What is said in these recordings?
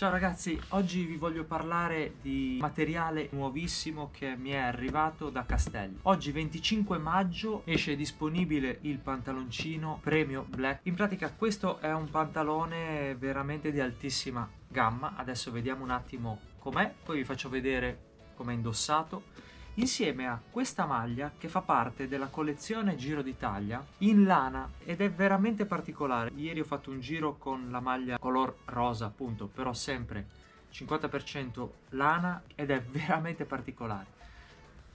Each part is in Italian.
Ciao ragazzi, oggi vi voglio parlare di materiale nuovissimo che mi è arrivato da Castelli. Oggi 25 maggio esce disponibile il pantaloncino Premio Black. In pratica questo è un pantalone veramente di altissima gamma. Adesso vediamo un attimo com'è, poi vi faccio vedere com'è indossato insieme a questa maglia che fa parte della collezione Giro d'Italia in lana ed è veramente particolare. Ieri ho fatto un giro con la maglia color rosa appunto, però sempre 50% lana ed è veramente particolare.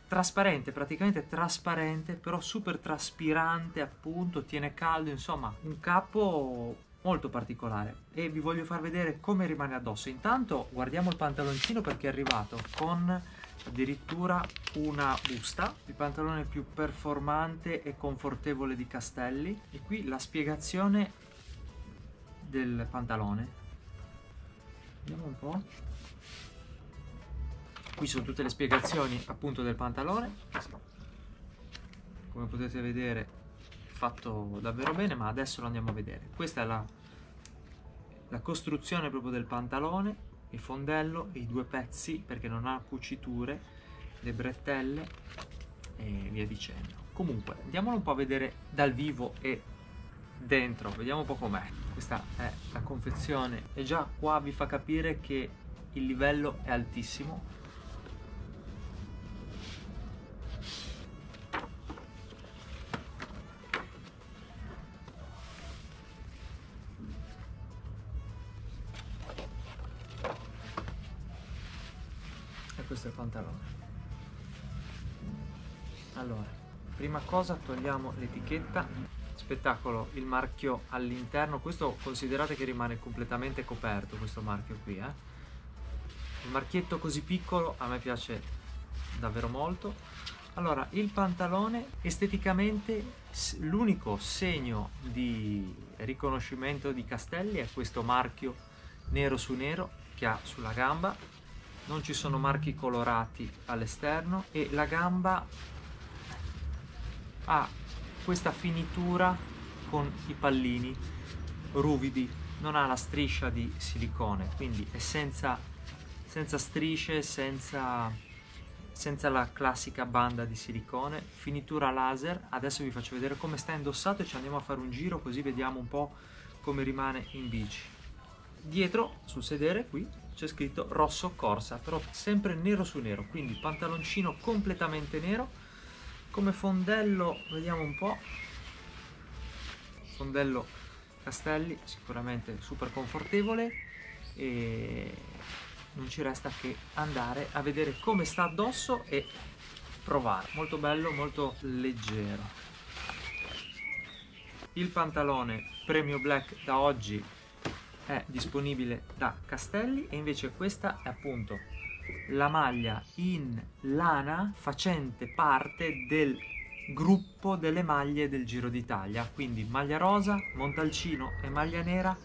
Trasparente, praticamente trasparente, però super traspirante appunto, tiene caldo, insomma un capo molto particolare e vi voglio far vedere come rimane addosso. Intanto guardiamo il pantaloncino perché è arrivato con addirittura una busta, il pantalone più performante e confortevole di Castelli e qui la spiegazione del pantalone. Vediamo un po'. Qui sono tutte le spiegazioni appunto del pantalone. Come potete vedere fatto davvero bene, ma adesso lo andiamo a vedere. Questa è la, la costruzione proprio del pantalone il fondello e i due pezzi perché non ha cuciture, le brettelle e via dicendo. Comunque andiamolo un po' a vedere dal vivo e dentro, vediamo un po' com'è. Questa è la confezione e già qua vi fa capire che il livello è altissimo questo è il pantalone. Allora prima cosa togliamo l'etichetta. Spettacolo il marchio all'interno. Questo considerate che rimane completamente coperto questo marchio qui eh? il marchietto così piccolo a me piace davvero molto. Allora il pantalone esteticamente l'unico segno di riconoscimento di Castelli è questo marchio nero su nero che ha sulla gamba non ci sono marchi colorati all'esterno e la gamba ha questa finitura con i pallini ruvidi. Non ha la striscia di silicone quindi è senza, senza strisce senza, senza la classica banda di silicone. Finitura laser. Adesso vi faccio vedere come sta indossato e ci andiamo a fare un giro così vediamo un po' come rimane in bici. Dietro sul sedere qui c'è scritto rosso corsa però sempre nero su nero quindi pantaloncino completamente nero. Come fondello vediamo un po' fondello Castelli sicuramente super confortevole. E non ci resta che andare a vedere come sta addosso e provare. Molto bello molto leggero. Il pantalone premio black da oggi è disponibile da Castelli e invece questa è appunto la maglia in lana facente parte del gruppo delle maglie del Giro d'Italia. Quindi maglia rosa, montalcino e maglia nera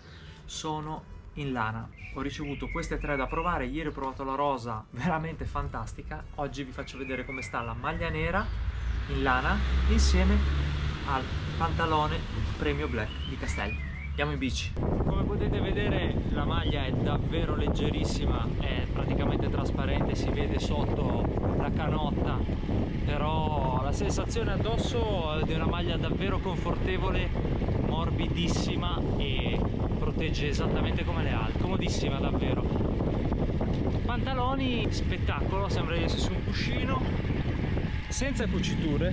sono in lana. Ho ricevuto queste tre da provare ieri ho provato la rosa veramente fantastica. Oggi vi faccio vedere come sta la maglia nera in lana insieme al pantalone premio black di Castelli andiamo in bici. Come potete vedere la maglia è davvero leggerissima è praticamente trasparente si vede sotto la canotta però la sensazione addosso è di una maglia davvero confortevole morbidissima e protegge esattamente come le altre comodissima davvero. Pantaloni spettacolo sembra di essere su un cuscino. Senza cuciture.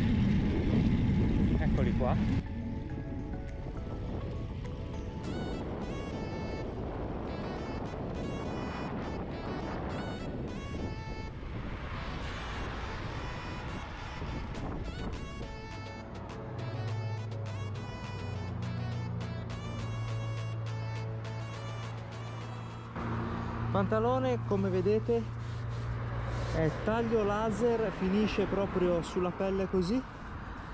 Eccoli qua pantalone come vedete è taglio laser finisce proprio sulla pelle così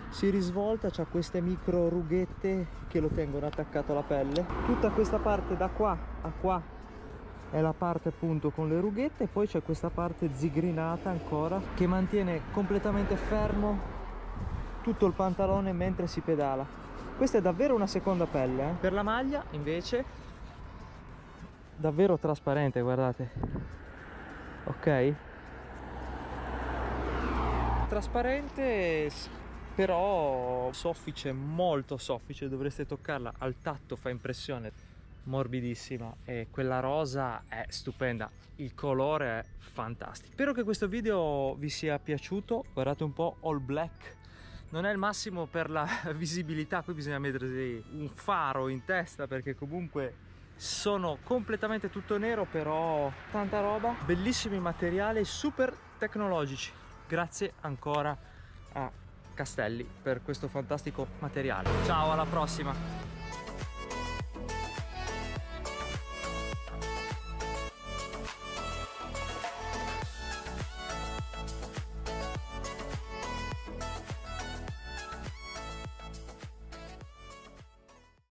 si risvolta c'ha queste micro rughette che lo tengono attaccato alla pelle tutta questa parte da qua a qua è la parte appunto con le rughette poi c'è questa parte zigrinata ancora che mantiene completamente fermo tutto il pantalone mentre si pedala questa è davvero una seconda pelle eh? per la maglia invece davvero trasparente guardate. Ok. Trasparente però soffice molto soffice. Dovreste toccarla al tatto fa impressione. Morbidissima. E quella rosa è stupenda. Il colore è fantastico. Spero che questo video vi sia piaciuto. Guardate un po' all black. Non è il massimo per la visibilità qui bisogna mettersi un faro in testa perché comunque sono completamente tutto nero però tanta roba. Bellissimi materiali super tecnologici. Grazie ancora a Castelli per questo fantastico materiale. Ciao alla prossima